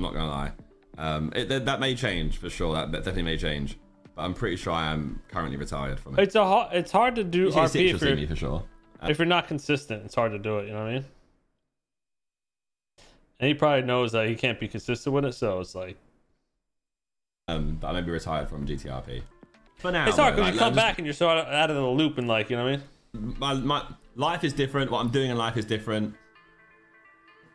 I'm not gonna lie. Um, it, that, that may change for sure. That, that definitely may change. But I'm pretty sure I am currently retired from it. It's a hard, it's hard to do You see RP you'll if you're, me for sure. if you're not consistent. It's hard to do it. You know what I mean? And he probably knows that he can't be consistent with it, so it's like Um, but I may be retired from GTRP. For now, it's hard because you like, come just- back and you're sort of out of the loop and like you know what I mean. my, my life is different. What I'm doing in life is different.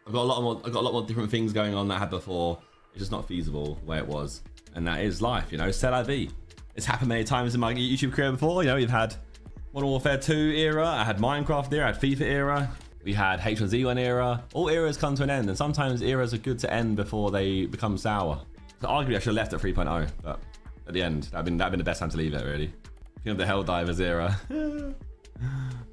I've got a lot more. I've got a lot more different things going on that I had before. It's just not feasible where it was, and that is life. You know, c'est la vie. It's happened many times in my YouTube career before. You know, you've had Modern Warfare 2 era. I had Minecraft era. I had FIFA era. We had H1Z1 era. All eras come to an end, and sometimes eras are good to end before they become sour. So arguably, I should have left at 3.0, but at the end, that'd been that'd been the best time to leave it. Really, King of the Helldivers era.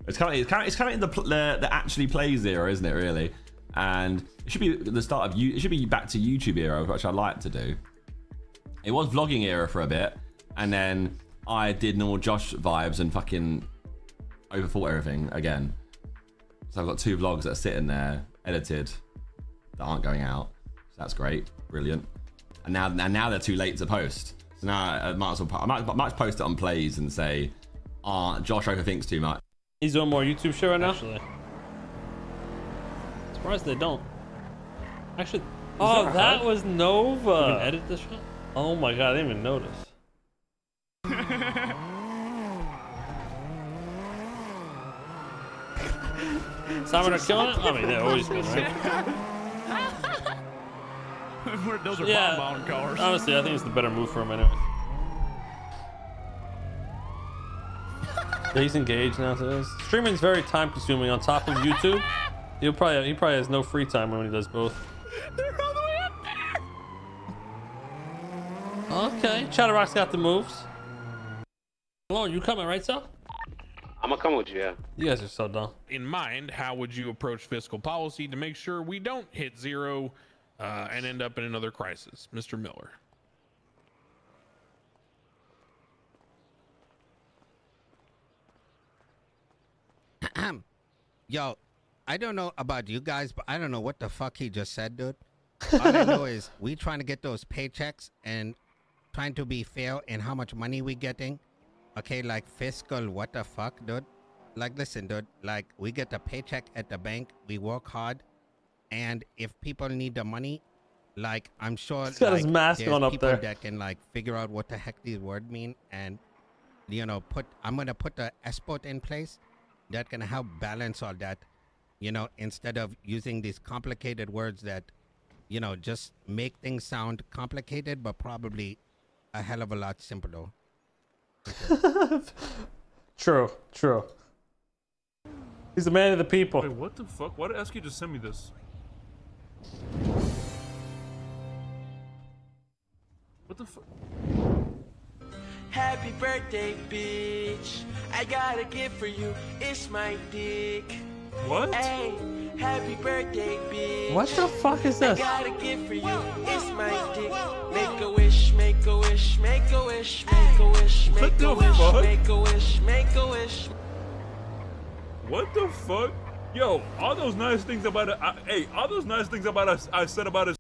It's of it's in the, the the actually plays era, isn't it? Really, and it should be the start of you. It should be back to YouTube era, which I like to do. It was vlogging era for a bit, and then I did normal Josh vibes and fucking overthought everything again. So I've got two vlogs that are sitting there edited that aren't going out. So that's great, brilliant. And now and now they're too late to post. So now I might as well I might, I might post it on plays and say, "Ah, Josh overthinks too much." He's on more YouTube show right now. Actually, surprised they don't. Actually, oh, that that was Nova. You edit this shit? Oh my god, I didn't even notice. Sidemen are killing it. I mean, they're always good, right? Those are Yeah. bomb cars. Honestly, I think it's the better move for him anyway. Yeah, He's engaged now to this. Streaming's very time consuming on top of YouTube. He'll probably he probably has no free time when he does both. They're all the way up there. Okay, Chatterbox got the moves. Hello, you coming, right, sir? I'm gonna come with you, yeah. You guys are so dumb. In mind, how would you approach fiscal policy to make sure we don't hit zero uh, and end up in another crisis, Mr. Miller? Yo, I don't know about you guys, but I don't know what the fuck he just said, dude. All I know is we trying to get those paychecks and trying to be fair in how much money we getting. Okay, like fiscal, what the fuck, dude? Like, listen, dude. Like, we get the paycheck at the bank. We work hard, and if people need the money, like, I'm sure He's got his mask there's on up people there. that can like figure out what the heck these words mean, and you know, put. I'm gonna put the export in place that can help balance all that you know instead of using these complicated words that you know just make things sound complicated but probably a hell of a lot simpler True, true. He's the man of the people. Wait, what the fuck? Why did SK just send me this? What the fuck? Happy birthday, bitch. I got a gift for you. It's my dick. What? Hey, happy birthday, bitch. What the fuck is I this? got a gift for you. It's my dick. Make a wish, make a wish, make a wish, make a wish, What make the a wish, fuck? make a wish, make a wish. What the fuck? Yo, all those nice things about it. I, hey, all those nice things about us. I said about us.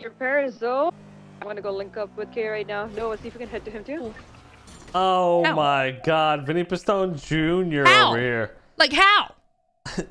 Your parents, though. I'm gonna go link up with Kay right now. No, let's see if we can head to him too. Oh How? my god, Vinny Pistone Jr. How? over here. Like how? Yeah,